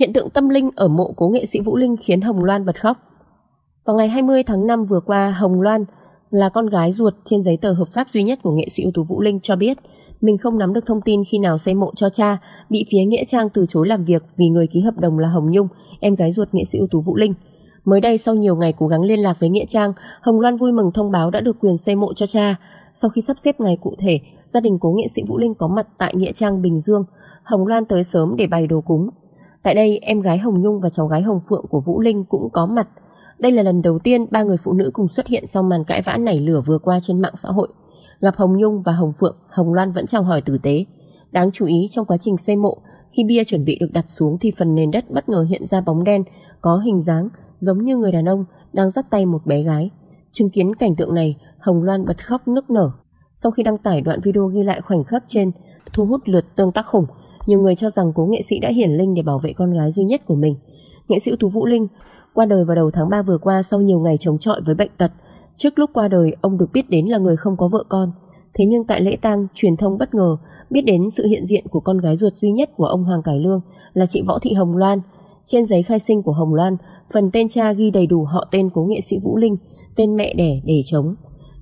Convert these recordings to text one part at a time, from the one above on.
Hiện tượng tâm linh ở mộ cố nghệ sĩ Vũ Linh khiến Hồng Loan bật khóc. Vào ngày 20 tháng 5 vừa qua, Hồng Loan là con gái ruột trên giấy tờ hợp pháp duy nhất của nghệ sĩ ưu tú Vũ Linh cho biết mình không nắm được thông tin khi nào xây mộ cho cha, bị phía Nghĩa Trang từ chối làm việc vì người ký hợp đồng là Hồng Nhung, em gái ruột nghệ sĩ ưu tú Vũ Linh. Mới đây sau nhiều ngày cố gắng liên lạc với Nghĩa Trang, Hồng Loan vui mừng thông báo đã được quyền xây mộ cho cha. Sau khi sắp xếp ngày cụ thể, gia đình cố nghệ sĩ Vũ Linh có mặt tại Nghĩa Trang Bình Dương. Hồng Loan tới sớm để bày đồ cúng. Tại đây, em gái Hồng Nhung và cháu gái Hồng Phượng của Vũ Linh cũng có mặt. Đây là lần đầu tiên ba người phụ nữ cùng xuất hiện sau màn cãi vã nảy lửa vừa qua trên mạng xã hội. Gặp Hồng Nhung và Hồng Phượng, Hồng Loan vẫn chào hỏi tử tế. Đáng chú ý trong quá trình xây mộ, khi bia chuẩn bị được đặt xuống thì phần nền đất bất ngờ hiện ra bóng đen, có hình dáng giống như người đàn ông đang dắt tay một bé gái. Chứng kiến cảnh tượng này, Hồng Loan bật khóc nức nở. Sau khi đăng tải đoạn video ghi lại khoảnh khắc trên, thu hút lượt tương tác khủng, nhiều người cho rằng cố nghệ sĩ đã hiển linh để bảo vệ con gái duy nhất của mình. Nghệ sĩ tú Vũ Linh qua đời vào đầu tháng 3 vừa qua sau nhiều ngày chống chọi với bệnh tật. Trước lúc qua đời, ông được biết đến là người không có vợ con. Thế nhưng tại lễ tang, truyền thông bất ngờ biết đến sự hiện diện của con gái ruột duy nhất của ông Hoàng Cải Lương là chị Võ Thị Hồng Loan. Trên giấy khai sinh của Hồng Loan, phần tên cha ghi đầy đủ họ tên cố nghệ sĩ Vũ Linh, tên mẹ đẻ để chống.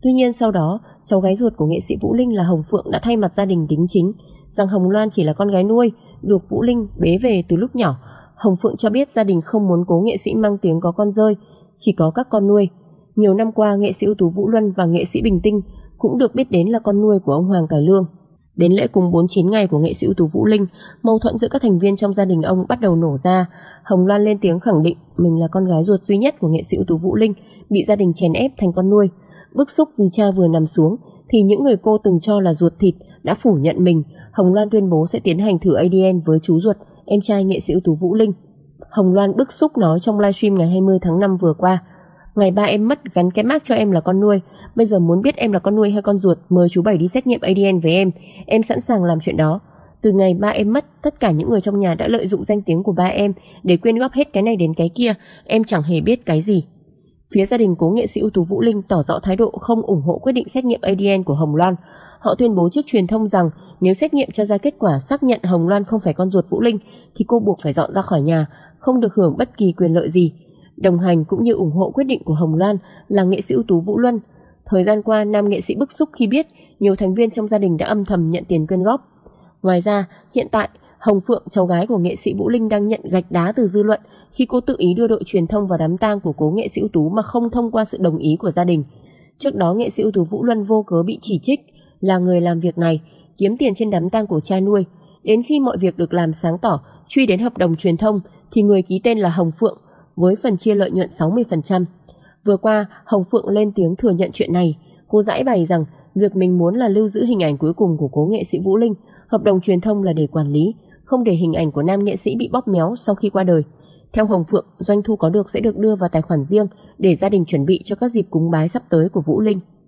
Tuy nhiên sau đó, cháu gái ruột của nghệ sĩ Vũ Linh là Hồng Phượng đã thay mặt gia đình đính chính rằng Hồng Loan chỉ là con gái nuôi, được Vũ Linh bế về từ lúc nhỏ. Hồng Phượng cho biết gia đình không muốn cố nghệ sĩ mang tiếng có con rơi, chỉ có các con nuôi. Nhiều năm qua, nghệ sĩ ưu tú Vũ Luân và nghệ sĩ Bình Tinh cũng được biết đến là con nuôi của ông Hoàng Cải Lương. Đến lễ cùng 49 ngày của nghệ sĩ ưu tú Vũ Linh, mâu thuẫn giữa các thành viên trong gia đình ông bắt đầu nổ ra. Hồng Loan lên tiếng khẳng định mình là con gái ruột duy nhất của nghệ sĩ ưu tú Vũ Linh, bị gia đình chèn ép thành con nuôi. Bức xúc vì cha vừa nằm xuống, thì những người cô từng cho là ruột thịt đã phủ nhận mình. Hồng Loan tuyên bố sẽ tiến hành thử ADN với chú ruột, em trai nghệ sĩ ưu tú Vũ Linh. Hồng Loan bức xúc nói trong livestream ngày 20 tháng 5 vừa qua. Ngày ba em mất gắn cái mác cho em là con nuôi. Bây giờ muốn biết em là con nuôi hay con ruột, mời chú Bảy đi xét nghiệm ADN với em. Em sẵn sàng làm chuyện đó. Từ ngày ba em mất, tất cả những người trong nhà đã lợi dụng danh tiếng của ba em để quyên góp hết cái này đến cái kia. Em chẳng hề biết cái gì. Phía gia đình cố nghệ sĩ ưu tú Vũ Linh tỏ rõ thái độ không ủng hộ quyết định xét nghiệm ADN của Hồng Loan. Họ tuyên bố trước truyền thông rằng nếu xét nghiệm cho ra kết quả xác nhận Hồng Loan không phải con ruột Vũ Linh thì cô buộc phải dọn ra khỏi nhà, không được hưởng bất kỳ quyền lợi gì. Đồng hành cũng như ủng hộ quyết định của Hồng Loan là nghệ sĩ ưu tú Vũ Luân. Thời gian qua, nam nghệ sĩ bức xúc khi biết nhiều thành viên trong gia đình đã âm thầm nhận tiền quyên góp. Ngoài ra, hiện tại Hồng Phượng, cháu gái của nghệ sĩ Vũ Linh đang nhận gạch đá từ dư luận khi cô tự ý đưa đội truyền thông vào đám tang của cố nghệ sĩ ưu tú mà không thông qua sự đồng ý của gia đình. Trước đó, nghệ sĩ ưu tú Vũ Luân vô cớ bị chỉ trích là người làm việc này, kiếm tiền trên đám tang của cha nuôi. Đến khi mọi việc được làm sáng tỏ, truy đến hợp đồng truyền thông thì người ký tên là Hồng Phượng với phần chia lợi nhuận 60%. Vừa qua, Hồng Phượng lên tiếng thừa nhận chuyện này. Cô giải bày rằng việc mình muốn là lưu giữ hình ảnh cuối cùng của cố nghệ sĩ Vũ Linh, hợp đồng truyền thông là để quản lý, không để hình ảnh của nam nghệ sĩ bị bóp méo sau khi qua đời. Theo Hồng Phượng, doanh thu có được sẽ được đưa vào tài khoản riêng để gia đình chuẩn bị cho các dịp cúng bái sắp tới của Vũ Linh.